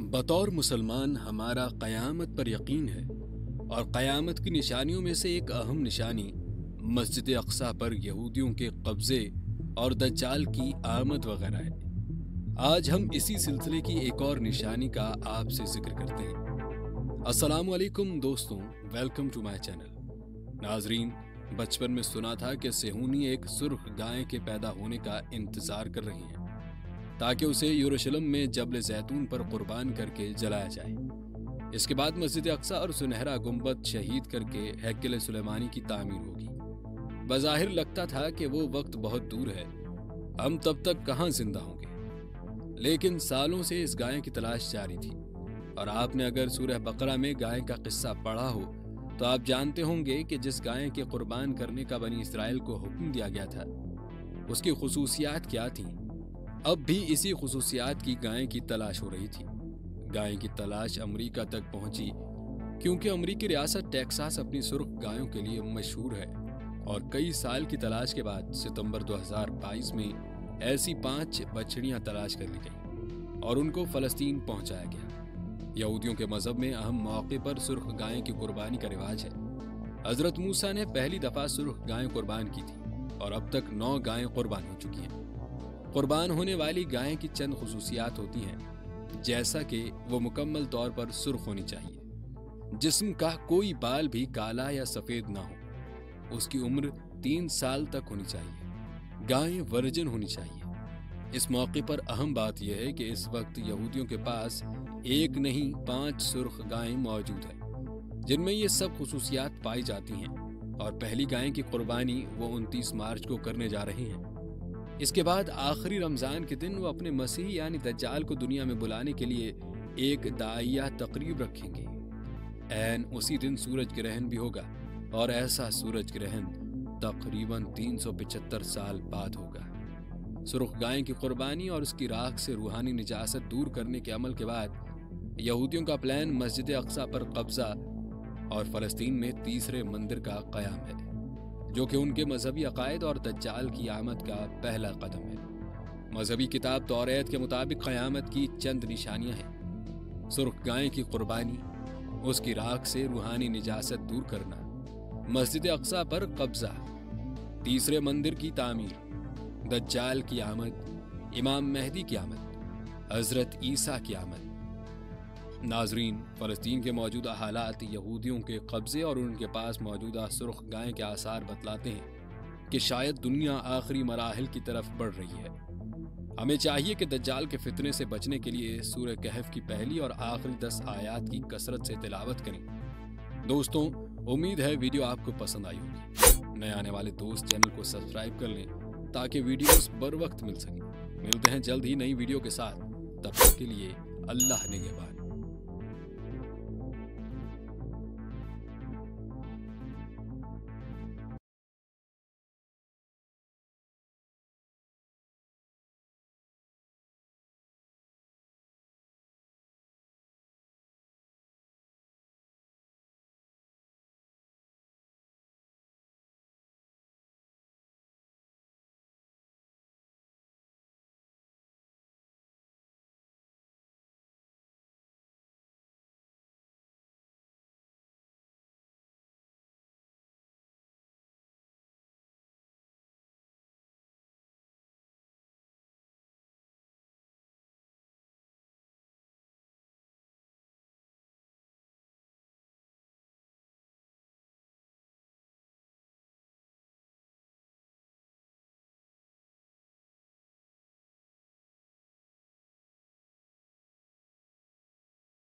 बतौर मुसलमान हमारा क़यामत पर यकीन है और क़यामत की निशानियों में से एक अहम निशानी मस्जिद अक्सा पर यहूदियों के कब्ज़े और दज्जाल की आमद वगैरह है। आज हम इसी सिलसिले की एक और निशानी का आपसे ज़िक्र करते हैं। असलकुम दोस्तों, वेलकम टू माई चैनल। नाजरीन, बचपन में सुना था कि सेहूनी एक सुर्ख गाय के पैदा होने का इंतज़ार कर रही हैं। ताकि उसे यूरूशलम में जबल जैतून पर कुर्बान करके जलाया जाए। इसके बाद मस्जिद अक्सा और सुनहरा गुंबद शहीद करके हैकिल सुलेमानी की तामीर होगी। बज़ाहिर लगता था कि वो वक्त बहुत दूर है। हम तब तक कहाँ ज़िंदा होंगे? लेकिन सालों से इस गाय की तलाश जारी थी। और आपने अगर सूरह बकरा में गाय का किस्सा पढ़ा हो तो आप जानते होंगे कि जिस गाय के कुर्बान करने का बनी इसराइल को हुक्म दिया गया था, उसकी खसूसियात क्या थीं? अब भी इसी खसूसियात की गाय की तलाश हो रही थी। गाय की तलाश अमरीका तक पहुँची, क्योंकि अमरीकी रियासत टेक्सास अपनी सुर्ख गायों के लिए मशहूर है और कई साल की तलाश के बाद सितंबर 2022 में ऐसी पाँच बछड़ियाँ तलाश कर ली गई और उनको फलस्तीन पहुँचाया गया। यहूदियों के मज़हब में अहम मौके पर सुर्ख गाय की कुर्बानी का रिवाज है। हज़रत मूसा ने पहली दफ़ा सुर्ख गाय कुर्बान की थी और अब तक नौ गायें कुर्बान हो चुकी हैं। कुर्बान होने वाली गाय की चंद खसूसियात होती हैं, जैसा कि वो मुकम्मल तौर पर सुर्ख होनी चाहिए। जिस्म का कोई बाल भी काला या सफ़ेद ना हो, उसकी उम्र तीन साल तक होनी चाहिए। गाय वर्जन होनी चाहिए। इस मौके पर अहम बात यह है कि इस वक्त यहूदियों के पास एक नहीं पाँच सुर्ख गायें मौजूद है, जिनमें ये सब खसूसियात पाई जाती हैं, और पहली गाय की कुर्बानी वो 29 मार्च को करने जा रहे हैं। इसके बाद आखिरी रमज़ान के दिन वो अपने मसीह यानी दज्जाल को दुनिया में बुलाने के लिए एक दाइया तकरीब रखेंगे। एन उसी दिन सूरज ग्रहण भी होगा और ऐसा सूरज ग्रहण तकरीबन 375 साल बाद होगा। सुरख गाय की कुर्बानी और उसकी राख से रूहानी निजात दूर करने के अमल के बाद यहूदियों का प्लान मस्जिद अक्सा पर कब्जा और फलस्तीन में तीसरे मंदिर का कयाम है। जो कि उनके मजहबी अकायद और दज्जाल की आमद का पहला कदम है। मजहबी किताब तौरेत के मुताबिक क़यामत की चंद निशानियाँ हैं। सुर्ख गाय की कुर्बानी, उसकी राख से रूहानी निजात दूर करना, मस्जिद अक्सा पर कब्जा, तीसरे मंदिर की तामीर, दज्जाल की आमद, इमाम मेहदी की आमद, हज़रत ईसा की आमद। नाजरीन, फ़लस्तीन के मौजूदा हालात यहूदियों के कब्ज़े और उनके पास मौजूदा सुर्ख गाय के आसार बतलाते हैं कि शायद दुनिया आखिरी मराहल की तरफ़ बढ़ रही है। हमें चाहिए कि दज्जाल के फितने से बचने के लिए सूर्य कहफ की पहली और आखिरी दस आयात की कसरत से तिलावत करें। दोस्तों, उम्मीद है वीडियो आपको पसंद आई होगी। नए आने वाले दोस्त चैनल को सब्सक्राइब कर लें ताकि वीडियोस बर वक्त मिल सके। मिलते हैं जल्द ही नई वीडियो के साथ। तब तक के लिए अल्लाह ने